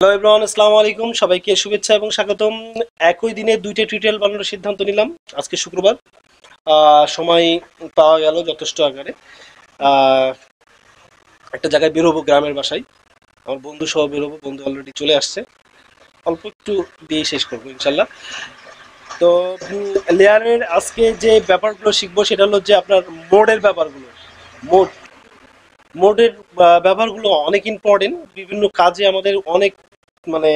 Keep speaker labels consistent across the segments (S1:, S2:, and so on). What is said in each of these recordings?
S1: Hello everyone আসসালামু আলাইকুম। সবাইকে শুভেচ্ছা এবং স্বাগতম। একই দিনে দুইটা টিউটোরিয়াল বানানোর সিদ্ধান্ত নিলাম। আজকে শুক্রবার। সময় পাওয়া গেল যথেষ্ট আকারে। একটা জায়গায় বেরোবো গ্রামের বাসায়। আমার বন্ধু সহ বেরোবো, বন্ধু অলরেডি চলে আসছে। অল্প একটু দিয়ে শেষ করব, ইনশাল্লাহ। তো লেয়ারের আজকে যে ব্যাপারগুলো শিখব সেটা হলো যে আপনার মোডের ব্যাপারগুলো। মোড মোডের ব্যবহারগুলো অনেক ইম্পর্টেন্ট বিভিন্ন কাজে আমাদের অনেক মানে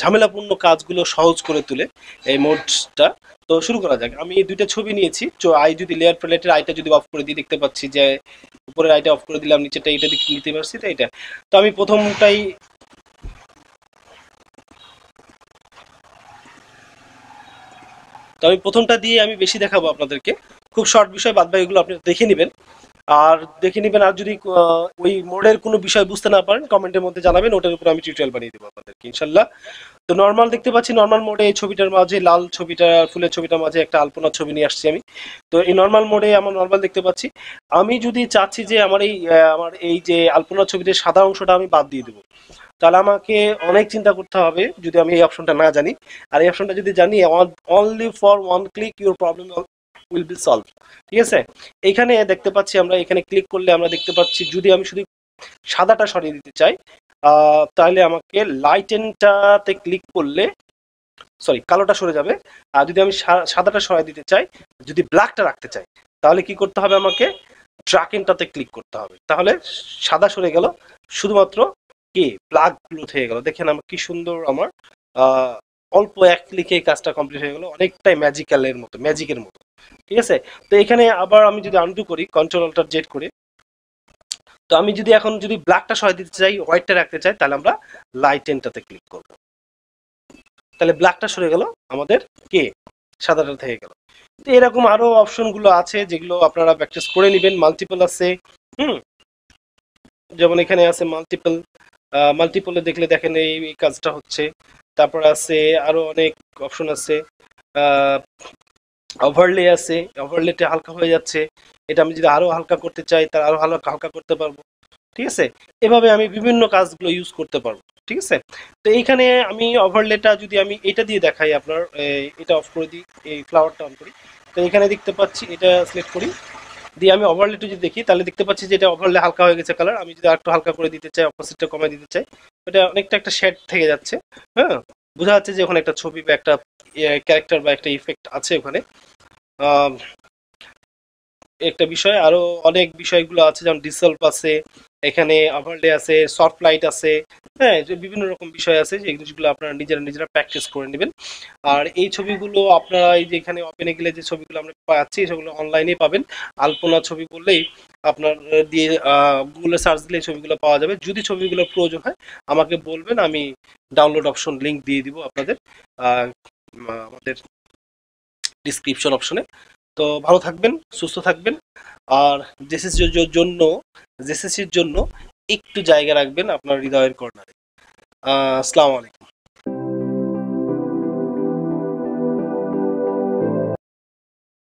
S1: ঝামেলাপূর্ণ কাজগুলো সহজ করে তোলে এই মোডটা তো শুরু করা যাক। আমি দুইটা ছবি নিয়েছি। তো আই যদি লেয়ার প্যালেটের আইটা যদি অফ করে দিই, দেখতে পাচ্ছি যে, উপরের আইটা অফ করে দিলাম নিচেটা এটা দিকে, নিতে পারছি, তো এটা তো আমি প্রথমটাই তো আমি প্রথমটা দিয়ে আমি বেশি দেখাবো আপনাদেরকে। খুব শর্ট বিষয়, বাদ বাকিগুলো আপনি দেখে নেবেন। আর দেখে নেবেন, আর যদি ওই মোডের কোনো বিষয় বুঝতে না পারেন কমেন্টের মধ্যে জানাবেন, ওটার উপর আমি টিউটোরিয়াল বানিয়ে দেবো আপনাদেরকে, ইনশাল্লাহ। তো নর্মাল দেখতে পাচ্ছি নর্মাল মোডে এই ছবিটার মাঝে, লাল ছবিটা, ফুলের ছবিটার মাঝে একটা আলপনার ছবি নিয়ে আসছি আমি। তো এই নর্মাল মোডে আমার নর্মাল দেখতে পাচ্ছি। আমি যদি চাচ্ছি যে আমার এই আমার এই যে আলপনার ছবিতে সাদা অংশটা আমি বাদ দিয়ে দেবো, তাহলে আমাকে অনেক চিন্তা করতে হবে যদি আমি এই অপশনটা না জানি। আর এই অপশনটা যদি জানি only for one click your problem will be solved ঠিক আছে? এখানে দেখতে পাচ্ছি আমরা, এখানে ক্লিক করলে আমরা দেখতে পাচ্ছি যদি আমি শুধু সাদাটা সরিয়ে দিতে চাই তাহলে আমাকে লাইটেনটাতে ক্লিক করলে সরি কালোটা সরে যাবে। আর যদি আমি সাদাটা সরাই দিতে চাই, যদি ব্ল্যাকটা রাখতে চাই, তাহলে কি করতে হবে আমাকে? ট্রাকেনটাতে ক্লিক করতে হবে। তাহলে সাদা সরে গেল। শুধুমাত্র কি? ব্ল্যাক ব্লু হয়ে গেল। দেখেন আমার কি সুন্দর আমার অল্প এক ক্লিকে কাজটা কমপ্লিট হয়ে গেল। অনেকটাই ম্যাজিক্যালের মতো ম্যাজিকের মতো। ঠিক আছে? তো এখানে আবার আমি যদি আনডু করি কন্ট্রোল অল্টার জেড করে তো আমি যদি এখন যদি ব্ল্যাকটা সরাই দিতে চাই হোয়াইটটা রাখতে চাই, তাহলে আমরা লাইটেনটাতে ক্লিক করব। তাহলে ব্ল্যাকটা সরে গেল আমাদের কে সাদাটা থেকে গেল। তো এরকম আরও অপশনগুলো আছে যেগুলো আপনারা প্র্যাকটিস করে নেবেন মাল্টিপল আছে, হুম? যেমন এখানে আছে মাল্টিপল মাল্টিপলে দেখলে দেখেন এই কাজটা হচ্ছে। তারপর আছে আরও অনেক অপশন আছে ওভারলে আছে ওভারলেটা হালকা হয়ে যাচ্ছে। এটা আমি যদি আরও হালকা করতে চাই তার আরও হালকা হালকা করতে পারব। ঠিক আছে? এভাবে আমি বিভিন্ন কাজগুলো ইউজ করতে পারব। ঠিক আছে? তো এইখানে আমি ওভারলেটা যদি আমি এটা দিয়ে দেখাই আপনার এটা অফ করে দিই, এই ফ্লাওয়ারটা অন করি। তো এখানে দেখতে পাচ্ছি, এটা সিলেক্ট করি। দিয়ে আমি ওভারলেটা যদি দেখি, তাহলে দেখতে পাচ্ছি যে এটা ওভারলে হালকা হয়ে গেছে কালার আমি যদি আরেকটু হালকা করে দিতে চাই অপোজিটটা কমাই দিতে চাই এটা অনেকটা একটা শেড থেকে যাচ্ছে। হ্যাঁ? বোঝা যাচ্ছে যে ওখানে একটা ছবি বা একটা ক্যারেক্টার বা একটা ইফেক্ট আছে ওখানে। একটা বিষয় আরও অনেক বিষয়গুলো আছে, যেমন ডিসলভ আছে এখানে ওভারলে আছে সফট লাইট আছে হ্যাঁ বিভিন্ন রকম বিষয় আছে, যে জিনিসগুলো আপনারা নিজেরা নিজেরা প্র্যাকটিস করে নেবেন। আর এই ছবিগুলো আপনারা এই যে এখানে ওপেনে গেলে যে ছবিগুলো আমরা পাচ্ছি, সেগুলো অনলাইনে পাবেন। আলপনা ছবি বললেই আপনার দিয়ে গুগলে সার্চ দিলে ছবিগুলো পাওয়া যাবে। যদি ছবিগুলো প্রয়োজন হয়, আমাকে বলবেন, আমি ডাউনলোড অপশন লিংক দিয়ে দিব আপনাদের আমাদের ডিসক্রিপশন অপশনে তো ভালো থাকবেন, সুস্থ থাকবেন। আর জেসিসির জন্য জেসিসির জন্য একটু জায়গা রাখবেন আপনার হৃদয়ের কর্নারে। আসসালামু আলাইকুম।